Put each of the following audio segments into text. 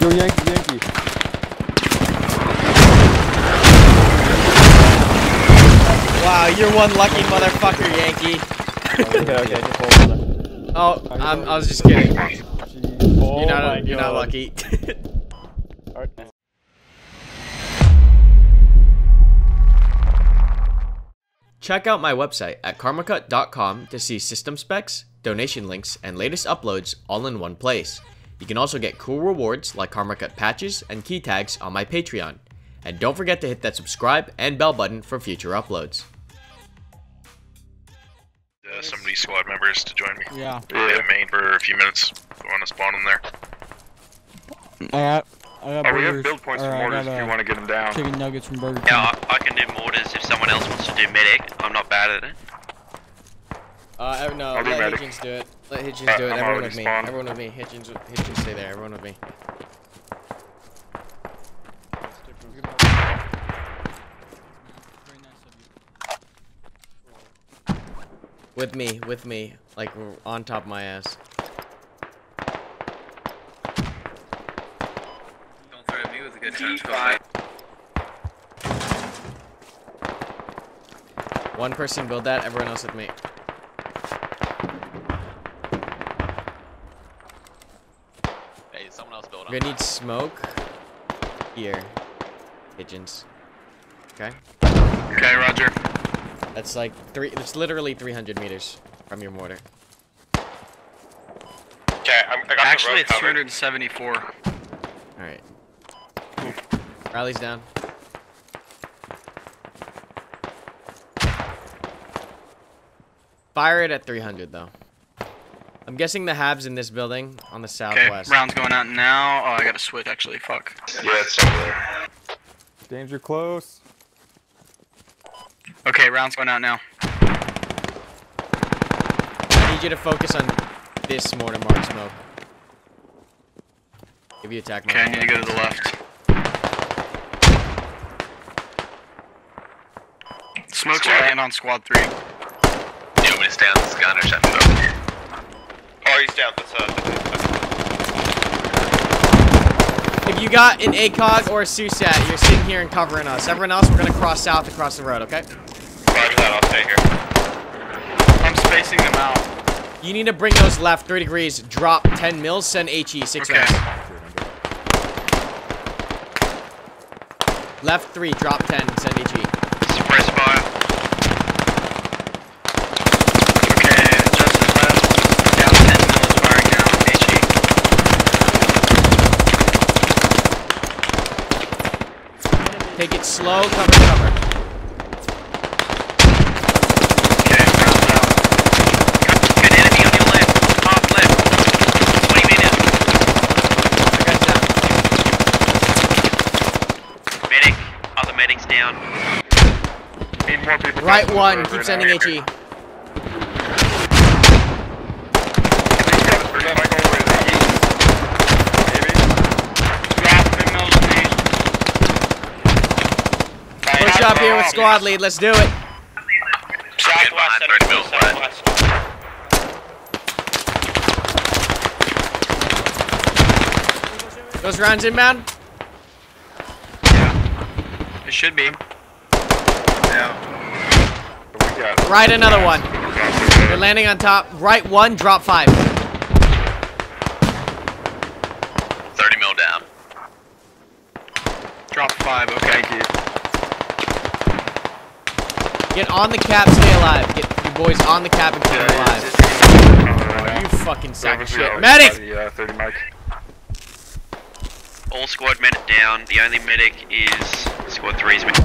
Yo, Yankee, Yankee. Wow, you're one lucky motherfucker, Yankee. okay, okay, just hold on. Oh, I'm, I was just kidding. Oh You're not, oh my you're not lucky. Alright. Check out my website at karmakut.com to see system specs, donation links, and latest uploads all in one place. You can also get cool rewards like Karmakut patches and key tags on my Patreon. And don't forget to hit that subscribe and bell button for future uploads. uh, some of these squad members to join me. Yeah. Yeah. main for a few minutes. I want to spawn them there. I got, I got Oh, we have build points or for I mortars got, if you uh, want to get them down. Chicken nuggets from Burger King. Yeah, I, I can do mortars if someone else wants to do medic. I'm not bad at it. Uh, no, I'll do let medic. Hitchens do it. Let Hitchens Uh, do it. I'm Everyone with me. spawned. Everyone with me. Hitchens, Hitchens, stay there. Everyone with me. With me, with me, like on top of my ass. Don't throw me with a good time. One person build that, everyone else with me. Hey, someone else build We're gonna need smoke here, Pigeons. Okay, Okay, Roger. that's like three. It's literally 300 meters from your mortar. Okay, I'm, I got Actually, the it's covered. 274. All right. Rally's down. Fire it at 300 though. I'm guessing the habs in this building on the southwest. Okay, southwest. round's going out now. Oh, I gotta switch actually. Fuck. Yeah, it's over there. James, you're close. Okay, round's going out now. I need you to focus on this mortar mark smoke. Give you attack Okay, I mark. need to go to the left. Smoke's Squad. land on squad three. You want me to stay on this gun or shut it up? Oh, he's down. That's uh. If you got an ACOG or a SUSAT, you're sitting here and covering us. Everyone else, we're gonna cross south across the road, okay? Roger that. I'll stay here. I'm spacing them out. You need to bring those left 3 degrees, drop 10 mils, send HE, 6 Okay. rounds. Left 3, drop 10, send E. HE. Suppress fire. Okay, just left. Down 10 mils firing now. HE. Take it slow, cover, cover. Okay, round's out. Good enemy on your left. Half left. 20 meters. Medic. Other medics down. Need more people. Right one, keep sending. HE. We're gonna go over to the east. Maybe. Drop windmills, please. Push up here with squad lead, let's do it. Southwest. 30 Southwest. Those rounds inbound. Yeah. It should be. Yeah. Right another one. You're landing on top. Right one, drop 5. 30 mil down. Drop five, okay. Thank you. Get on the cap, stay alive. Get you boys on the cap and keep them alive. You fucking sack of shit. Medic! Uh, 30 mic. All squad medic down. The only medic is squad three's medic.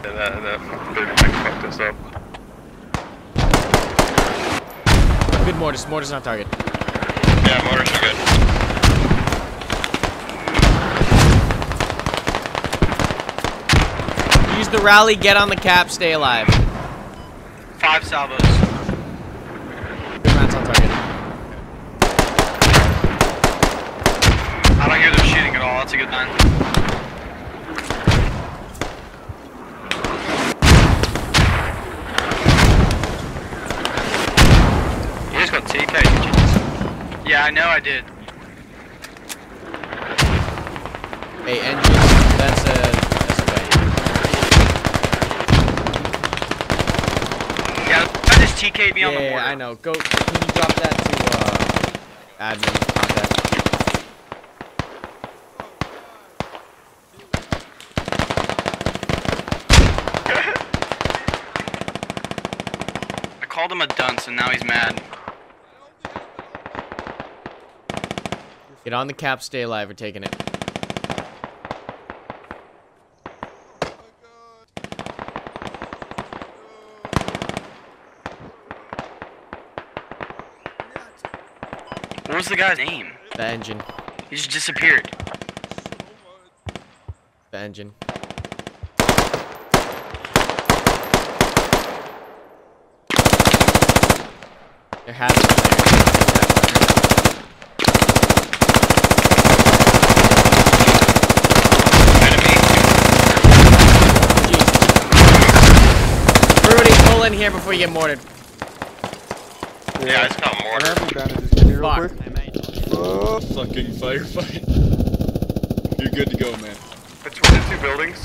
Yeah, that, that 30 mic fucked us up. Good mortars. Mortars on target. Yeah, motors are good. The rally, get on the cap, stay alive. Five salvos. Good rounds on target. I don't hear them shooting at all. That's a good sign. You just got TK, Yeah, I know I did. Hey, engine. That's a. That's okay. Yeah, I just on the Yeah. I know. Go. Can you drop that to uh, admin contact? I called him a dunce and now he's mad. Get on the cap. Stay alive. We're taking it. Was the guy's name? The engine. He just disappeared. The engine. There has been there. Rudy, pull in here before you get mortared. Yeah, I just got I mortar. have any bandages. Give me real quick. Oh, Fucking firefight. You're good to go, man. Between the two buildings.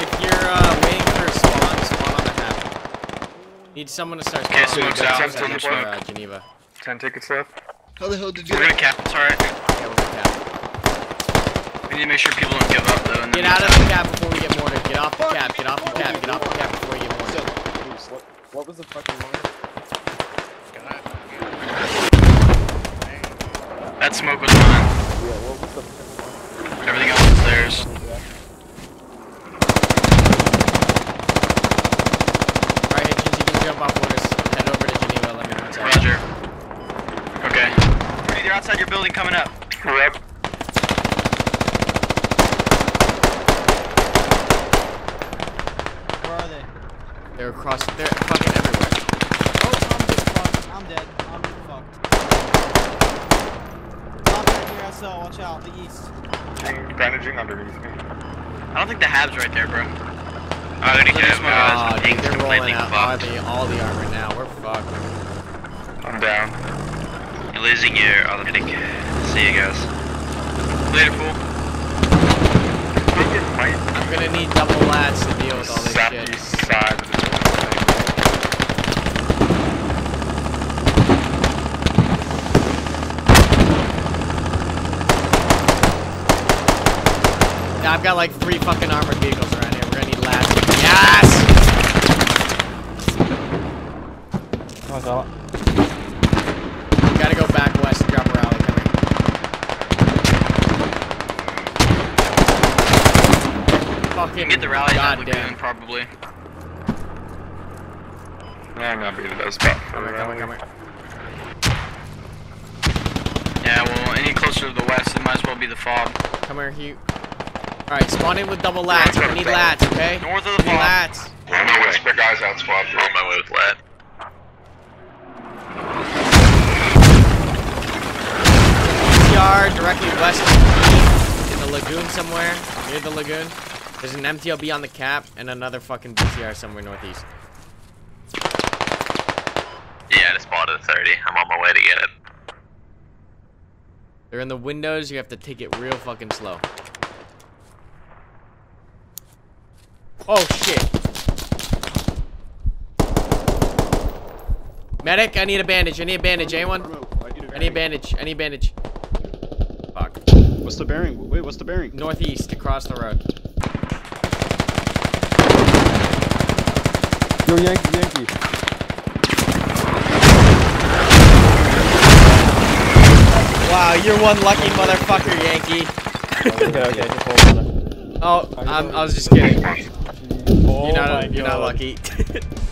If you're uh, waiting for a spawn, spawn on the half. Need someone to start Okay, spawning smoke's the out. guys Smoke's for uh, Geneva. Ten tickets left. How the hell did you We're gonna cap. It's alright. Yeah, we're gonna cap. We need to make sure people don't give up though. Get out of the cap before we get mortared. Get off the cap. Get off the cap. Get off the cap before you get mortared. what, what was the fucking line? That smoke was mine. Yeah, what was the fucking line? Everything else is theirs. Alright, Hitchens, you can jump off with us. Head over to Geneva. Let me know what's up. Roger. Okay. Hey, they're outside your building coming up. We're. Where are they? They're across. They're fucking everywhere. Oh, I'm just fucked. I'm dead. I'm fucked. Top right here, SL. Watch out. The east. Bandaging underneath me. I don't think the hab's right there, bro. Oh, I already Look at have this Oh, dude, they're rolling out all the, all the armor now. We're fucked. I'm down. You're losing your other pick. See you guys. Later, fool. I think it might I'm gonna need double lats to deal with all this sap shit. side of the building. Yeah, I've got like three fucking armored vehicles around here. We're gonna need lats. Yes! Oh, so, Gotta go back west and drop a rally. Come here. Fucking get the rally goddamn. probably. I'm not being the best spot for Come here, come here, come here. Yeah, well, any closer to the west, it might as well be the fob. Come here, Hugh. Alright, spawn in with double lats. We need lats, okay? North of the We need fob. lats. On my way. The guys out squad I'm on my way with Lat. TR directly west of me in the lagoon somewhere. Near the lagoon. There's an MTLB on the cap and another fucking BTR somewhere northeast. Yeah, I just spotted a 30. I'm on my way to get it. They're in the windows. You have to take it real fucking slow. Oh shit. Medic, I need a bandage. I need a bandage. Anyone? I need a bandage. I need a bandage. Fuck. What's the bearing? Wait, what's the bearing? Northeast, across the road. Yo, Yankee, Yankee. Wow, you're one lucky motherfucker, Yankee. okay, okay, just hold on. Oh, I'm, I was just kidding. Oh You're not, oh you're not lucky.